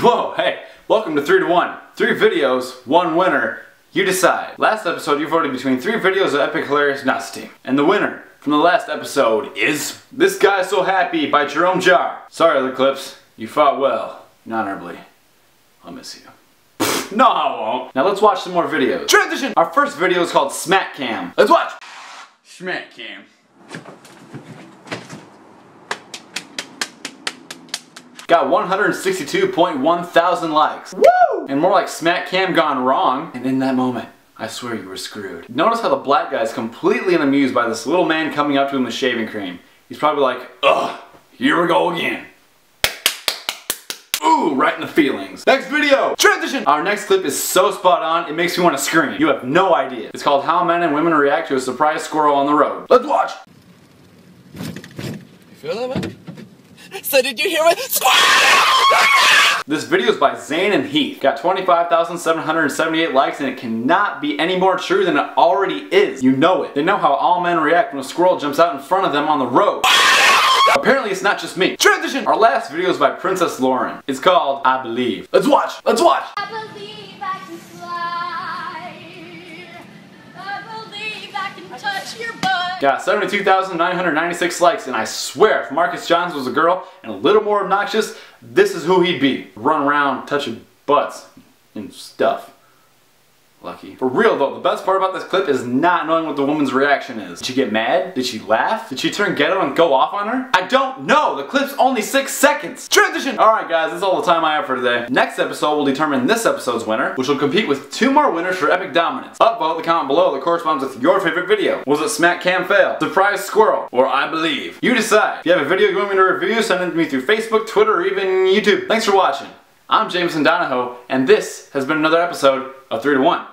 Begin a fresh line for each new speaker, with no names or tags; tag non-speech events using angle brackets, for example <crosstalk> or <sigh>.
Whoa, hey, welcome to 3 to 1. Three videos, one winner. You decide. Last episode, you voted between three videos of Epic Hilarious Team. And the winner from the last episode is This Guy So Happy by Jerome Jarre. Sorry, other clips. You fought well. and Honorably. I'll miss you. <laughs> no, I won't. Now let's watch some more videos. Transition! Our first video is called Smack Cam. Let's watch! Smack Cam. Got 162.1 thousand likes. Woo! And more like Smack Cam gone wrong. And in that moment, I swear you were screwed. Notice how the black guy is completely unamused by this little man coming up to him with shaving cream. He's probably like, ugh, here we go again. Ooh, right in the feelings. Next video, transition! Our next clip is so spot on, it makes me want to scream. You have no idea. It's called How Men and Women React to a Surprise Squirrel on the Road. Let's watch!
You feel that, man? So did you hear what?
This video is by Zane and Heath. Got 25,778 likes and it cannot be any more true than it already is. You know it. They know how all men react when a squirrel jumps out in front of them on the road. Apparently it's not just me. Transition! Our last video is by Princess Lauren. It's called I Believe. Let's watch! Let's watch! Got 72,996 likes and I swear if Marcus Johns was a girl and a little more obnoxious, this is who he'd be. Run around touching butts and stuff. For real though, the best part about this clip is not knowing what the woman's reaction is. Did she get mad? Did she laugh? Did she turn ghetto and go off on her? I don't know! The clip's only 6 seconds! Transition! Alright guys, that's all the time I have for today. Next episode will determine this episode's winner, which will compete with two more winners for Epic Dominance. Upvote the comment below that corresponds with your favorite video. Was it Smack Cam Fail, Surprise Squirrel, or I Believe? You decide. If you have a video you want me to review, send it to me through Facebook, Twitter, or even YouTube. Thanks for watching. I'm Jamison Donoho, and this has been another episode of 3 to 1.